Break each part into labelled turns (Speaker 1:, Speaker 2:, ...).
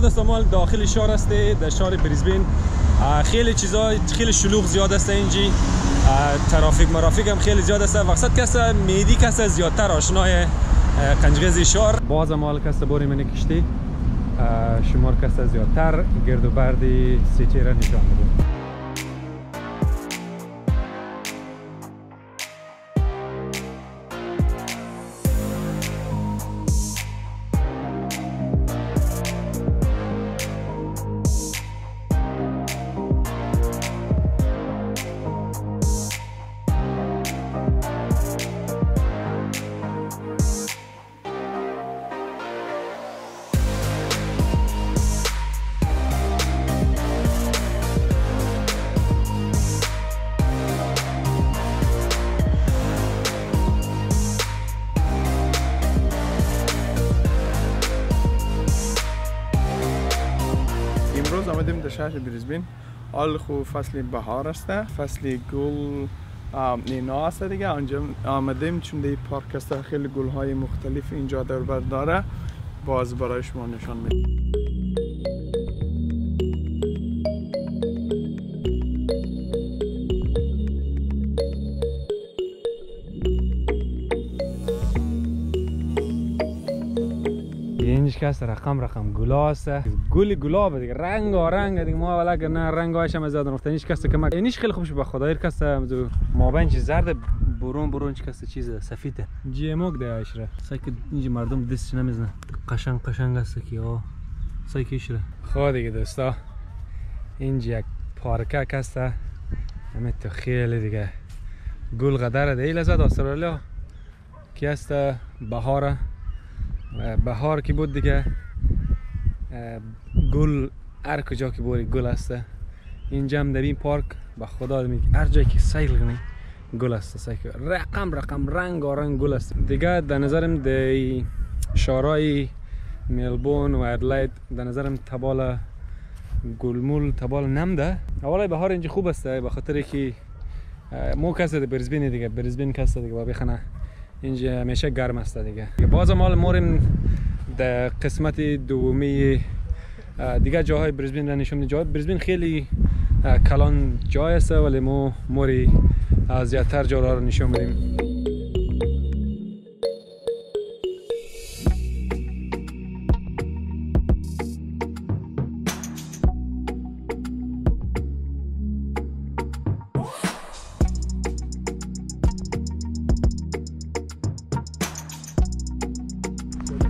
Speaker 1: دست مال داخل شهر است در شهر بریزبین. خیلی چیزا خیلی شلوغ زیاد است اینجی ترافیک مرافیک هم خیلی زیاد است. وقت کس میدی کس زیادتر آشنای قنجغیزی شهر. باز مال کس بوری من کشتی. شمار کس زیادتر. گرد و بردی سیتی را نشان میده
Speaker 2: شهر بریزبین حال خوب فصل بهار است. فصل گل نینا است دیگه. آنجا آمدیم چون دی پارک است. خیلی گل های مختلف اینجا در داره. باز برای شما نشان میدیم
Speaker 1: هست رقم رقم گلاس گل گلاب دیگه. رنگ و رنگ دیگه. ما ولی که نه رنگ هایش هم زیاد نیش کس که اینش خیلی خوبش به خدای کس ما بنج زرد برون برون چی کس چیز سفیده. جیموک ده اشره سای که اینجا مردم دستش نمی‌زنه قشنگ قشنگ است که ها سای که اشره خب دیگه دوستا. اینجا یک پارکه کسته همه تو خیلی دیگه. گل قدره. ایل زد استرالیا که است؟ بهاره بهار که بود دیگه؟ گل هر کجا که بوری گل است اینجا هم در این پارک به خدا میگه هر جایی که سیل کنی گل است سیل رقم رقم رنگ و رنگ گل است دیگه در نظرم در شارای ملبون و ادلاید در نظرم تبال گلمول تبال نمده اولا بهار اینجا خوب است به خاطر که مو کسی برزبین دیگه برزبین کسی دیگه بخنه اینجا همیشه گرم است دیگه. باز مال موریم در قسمت دومی دیگه جاهای برزبین را نشون جای برزبین خیلی کلان جای است ولی ما موری زیادتر جا را نشون میدیم.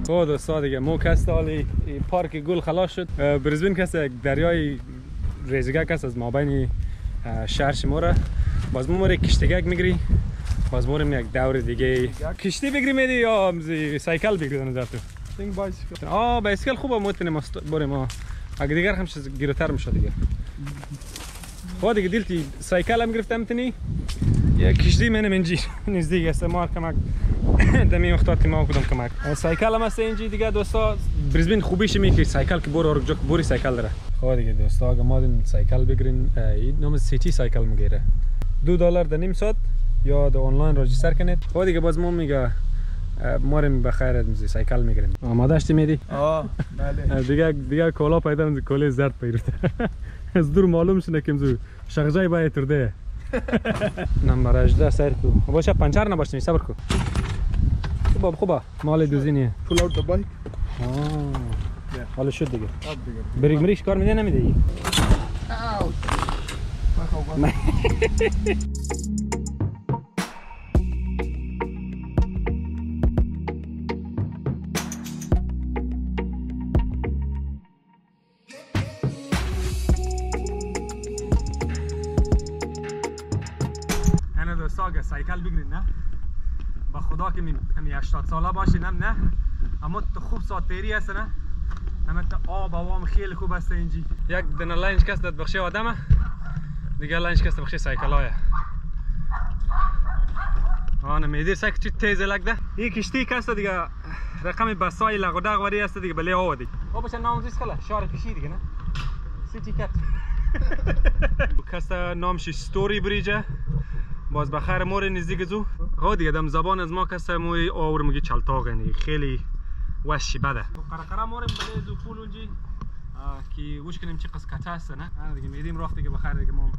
Speaker 1: خب دوستا دیگه مو کست حالی پارک گل خلاص شد برزبین کس یک دریای ریزگه کس از مابین شهر شما باز مو موری کشتگک می‌گیری باز موریم یک دور دیگه کشتی بگیری میدی یا سایکل بگیری نظر تو بایسکل آه بایسکل خوبه موتنیم بریم ما اگه دیگر هم گیرتر میشه دیگه خب دیگه دیلتی سایکل هم گرفتم تنی یا کشتی منم اینجی نزدیک است ما کمک دمی اختار که ما کدام کمک. سایکل هم اینجی دیگه دوستا. بریزبین خوبیش می که سایکل که برو جا بوری سایکل داره. خب دیگه دوستا اگه ما سایکل بگیرین این نام سیتی سایکل می‌گیره دو دلار در نیم ساعت یا در آنلاین راجستر کنید. خب دیگه باز ما میگه ما رو بخیر میزی سایکل می‌گیریم. آماده اشتی میدی؟
Speaker 2: آه بله.
Speaker 1: دیگه دیگه کولا پیدا میزی کوله زرد پیدا از دور معلوم شنه که مزو شغجای باید ترده. نمبر 18 سیر کو. باشه پنچر خبا بخبا مال دوزینیه.
Speaker 2: پول اوت بايك. آه.
Speaker 1: حالا شد دیگه. بریک مریش کار میده؟ نمیده ای. أنا دوستاقه سايكل بگیرین نه؟ با خدا که همی 80 ساله باشین نه. اما تو خوب ساتری هست نه؟ همه تا آب هوام خیلی خوب هست اینجی. یک دنه لنج کست داد بخشی آدمه دیگه لنج کست بخشی سایکل های آنه میدیر سایکل چی تیز لگده این کشتی کست دیگه رقم بسای لغدق وری هست دیگه بله آوا دیگه. او بشه نام زیست کلا شار پیشی دیگه نه؟ سیتی کت. کست نامش ستوری بریجه باز بخیر مور نزدیک زو ها دیگه دم زبان از ما کسه موی آور میگه چلتاق یعنی خیلی وشی بده. قرقره مورم بله زو پول اونجی. که وش کنیم چه هست نه؟ دیگه میدیم راه دیگه بخیر دیگه ما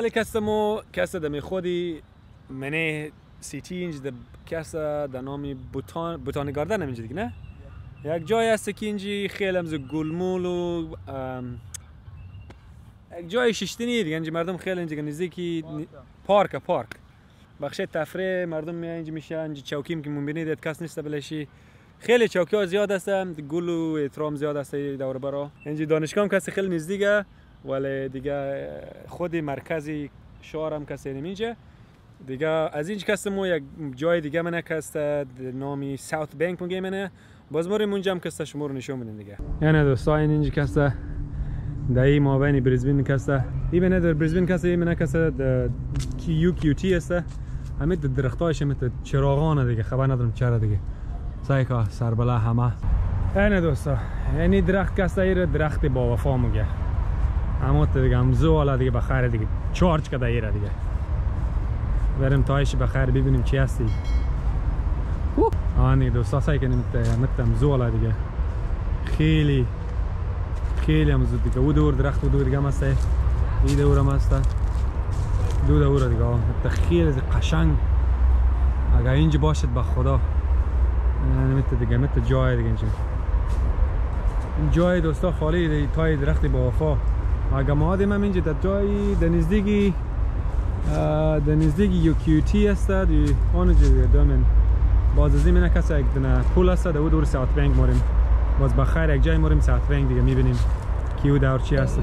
Speaker 1: حالی کسمو کس دمی خودی منه سیتی اینج ده کس در نامی بوتان بوتانی گاردن اینجا دیگه نه؟ یک جای هست که اینجی خیلی همز گلمول و یک جای ششتنی دیگه اینجا مردم خیلی اینجا نزدیکی پارک پارک بخش تفریح مردم میان اینجا میشن اینجا چوکیم که مبینید دید کس نیست بلشی. خیلی چوکی ها زیاد هستن گل و احترام زیاد هست دور برا اینجا دانشگاه هم کسی خیلی نزدیکه. ولی دیگه خود مرکزی شهر کسی نمیشه دیگه از اینج کسی مو یک جای دیگه منه کسته نامی ساوت بانک میگه منه. باز موریم اونجا هم کسته شما رو نشون میدیم دیگه. یعنی دوستا این اینجا کسته دایی ما بین بریزبین کسته ای بینه در بریزبین کسته ای بینه کسته در کیو کیو تی هسته همه در درختایش همه در چراغانه دیگه. خبر ندارم چرا دیگه. سعی که سربلا همه. اینه دوستا یعنی درخت کسته ایره درخت با وفا میگه. اما تا دیگه همزو حالا دیگه بخیر دیگه. چارج کده ایره دیگه. بریم تایش بخیر ببینیم چی هستی. آه دیگه دوستا سعی کنیم مت همزو حالا دیگه. خیلی خیلی همزو دیگه. او دور درخت و دور دیگه هم هسته. ای دور هم هسته. دو دور دیگه. خیلی قشنگ. اگر اینجا باشد به خدا. مت دیگه مت جای دیگه اینجا. این جای دوستا خالی تای درختی با وفا. اگه ما آدم هم اینجا در در نزدیکی یو کیو تی دی آنجا دامن باز از این کسی یک دونه پول هست در دور ساوت بانک موریم باز بخیر یک جای موریم ساوت بانک دیگه می‌بینیم کیو دور چی هست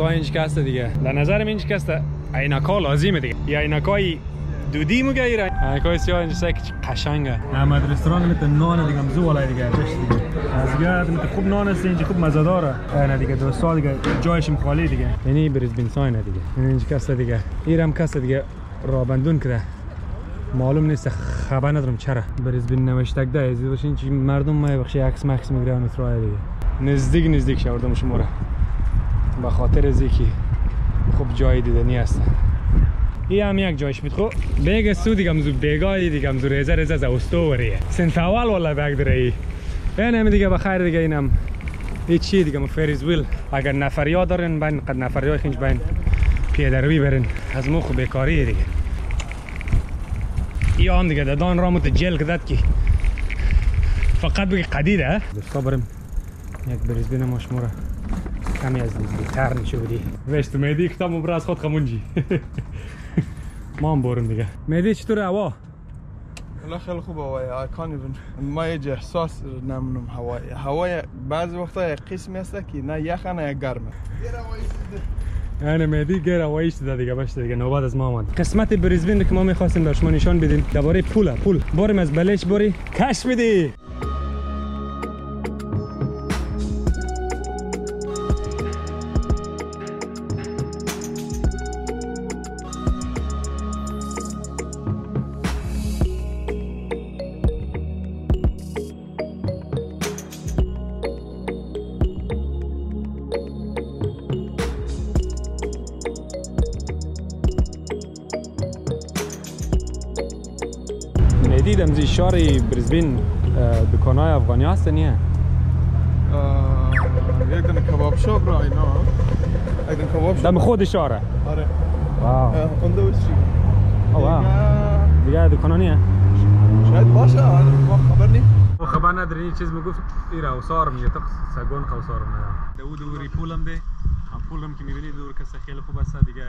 Speaker 1: اینج که هست دیگه. در نظرم اینج که هست عینکا لازمه دیگه. یا عینکای دودی میگه ایره عینکای سیاه سه که قشنگه. احمد رستوران میت نان دیگه مزو والا دیگه از گرد میت خوب نان است اینجا خوب مزه داره نه دیگه دوستا دیگه جایشم خالی دیگه. یعنی بریزبین ساینه دیگه. یعنی اینجا که هست دیگه. ایرم هست دیگه. رابندون کده معلوم نیست خبر ندارم چرا. بریزبین نوشتک ده از باشین چی مردم ما بخشی عکس مکس می‌گیرن و دیگه. نزدیک نزدیک شوردم شما را به خاطر از که خوب جای دیدنی هست. این هم یک جایش بود خب بیگ سو دیگه مزو بیگای دیگه مزو ریزه ریزه از استوریه. سنت اول والا بیگ داره ای. این هم دیگه بخیر دیگه اینم. این چی دیگه؟ مو فریز ویل. اگر نفریا دارن بین قد نفریا خینج بین پیادروی برن. از مو خوب بیکاری دیگه. این آن دیگه دادان را مت جل کدد کی. فقط بگی قدیده دوستا بریم. یک بریزبین مشموره. کمی از نزدیکتر نشو بدی وش تو مهدی کتاب مبره از خود خمونجی. ما هم بریم دیگه. مهدی چطور هوا؟
Speaker 2: والله خیلی خوب هوای. I can't even ما یه احساس نمونم هوای. هوای بعضی وقتا یک قسمی هست که نه یخه نه گرمه
Speaker 1: انا مهدی گیر هواییش داده دیگه باشه دیگه نوبت از ما آمد. قسمت بریزبین که ما می‌خواستیم به شما نشان بدیم درباره پوله. پول. بریم از بلش بری کش بدی. دیدم زی شهر برزبین دکانهای افغانی هست نه
Speaker 2: یک دونه کباب شاپ را اینا. یک دونه کباب شاپ.
Speaker 1: دم خود شهره
Speaker 2: آره.
Speaker 1: واو.
Speaker 2: اونده و چی؟
Speaker 1: آه، واو.
Speaker 2: دیگه
Speaker 1: دکانا نیه؟
Speaker 2: شاید باشه آره ما خبر نیم
Speaker 1: او خبر نداری این چیز می‌گفت ایرا اوسار میگه تا سگون خوسار نه دو دوری پولم ده هم پولم که می‌بینید دور کسا خیلی خوب است دیگه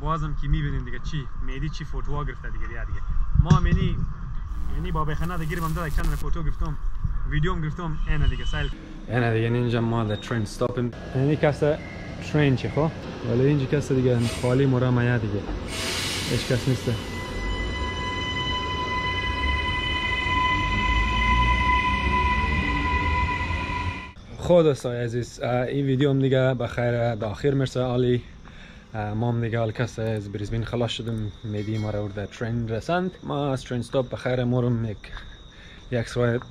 Speaker 1: بازم که می‌بینید دیگه چی. میدی چی فوتو گرفته دیگه دیگه. ما هم یعنی یعنی با بخنه دیگه گیرم داد چند فوتو گرفتم ویدیوم گرفتم اینه دیگه سایل. اینه دیگه اینجا ما در ترین استاپیم یعنی کسا ترین چی خو ولی اینجا کسا دیگه خالی مرا میا دیگه. هیچ کس نیسته خود دوستای عزیز این ویدیو هم دیگه بخیر به آخر. مرسه عالی. اه، ما هم دیگه حال کس از بریزبین خلاص شدم میدی ما رو در ترین رسند ما از ترین ستاپ بخیر مورم یک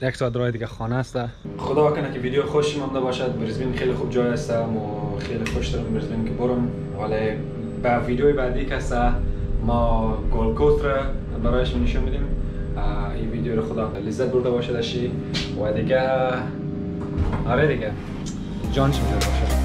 Speaker 1: یک ساعت راه دیگه خانه است. خدا کنه که ویدیو خوش مانده باشد. بریزبین خیلی خوب جای است ما خیلی خوش دارم بریزبین که برم. ولی به ویدیو بعدی که ما گل کوست را برایش نشون میدیم. این ویدیو رو خدا لذت برده باشد. اشی. و دیگه آره دیگه. جانش میده باشه